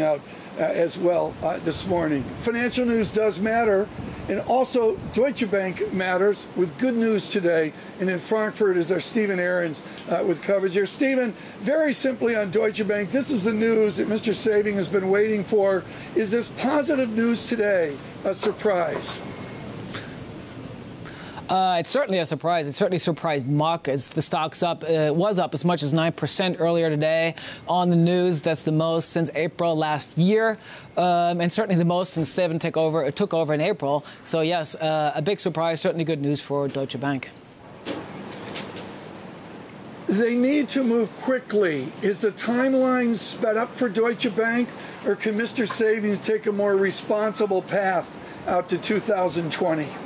out uh, as well uh, this morning. Financial news does matter, and also Deutsche Bank matters with good news today. And in Frankfurt is our Steven Arons uh, with coverage here. Steven, very simply on Deutsche Bank, this is the news that Mr. Sewing has been waiting for. Is this positive news today a surprise? Uh, it's certainly a surprise. It certainly surprised Muck. markets. The stock's up, uh, was up as much as 9% earlier today on the news. That's the most since April last year, um, and certainly the most since Sewing took over, it took over in April. So, yes, uh, a big surprise, certainly good news for Deutsche Bank. They need to move quickly. Is the timeline sped up for Deutsche Bank, or can Mr. Savings take a more responsible path out to 2020?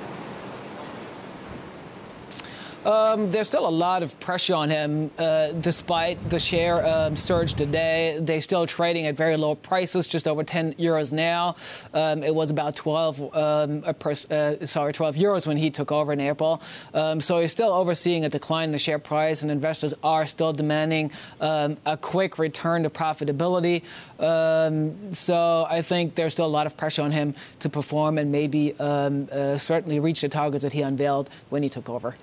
Um, there's still a lot of pressure on him, uh, despite the share um, surge today. They're still trading at very low prices, just over 10 euros now. Um, it was about 12, um, uh, sorry, 12 euros when he took over in April. Um, so he's still overseeing a decline in the share price, and investors are still demanding um, a quick return to profitability. so I think there's still a lot of pressure on him to perform and maybe uh, certainly reach the targets that he unveiled when he took over.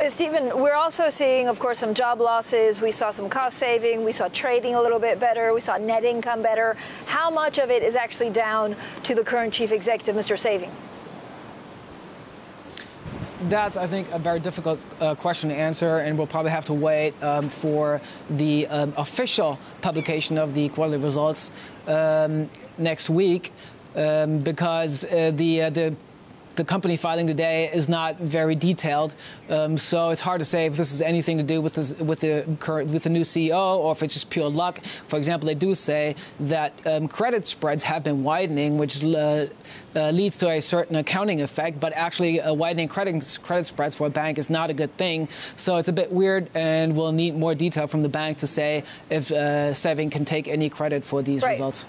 Uh, Steven, we're also seeing, of course, some job losses. We saw some cost saving. We saw trading a little bit better. We saw net income better. How much of it is actually down to the current chief executive, Mr. Sewing? That's, I think, a very difficult uh, question to answer, and we'll probably have to wait um, for the um, official publication of the quarterly results um, next week, um, because uh, the uh, the the company filing today is not very detailed, um, so it's hard to say if this is anything to do with this, with the current with the new CEO or if it's just pure luck. For example, they do say that um, credit spreads have been widening, which uh, uh, leads to a certain accounting effect, but actually uh, widening credit credit spreads for a bank is not a good thing. So it's a bit weird, and we'll need more detail from the bank to say if uh, Sewing can take any credit for these right. results.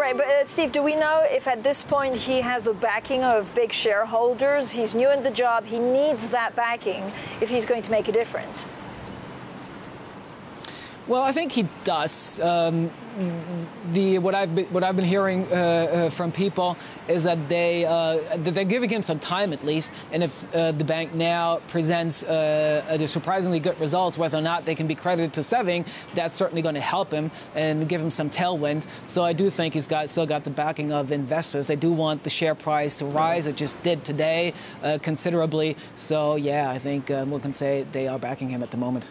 Right, but uh, Steve, do we know if at this point he has the backing of big shareholders? He's new in the job. He needs that backing if he's going to make a difference. Well, I think he does. Um, the what I've been, what I've been hearing uh, uh, from people is that they uh, they're giving him some time at least, and if uh, the bank now presents uh, surprisingly good results, whether or not they can be credited to Sewing, that's certainly going to help him and give him some tailwind. So I do think he's got still got the backing of investors. They do want the share price to rise. It just did today considerably. So yeah, I think we can say they are backing him at the moment.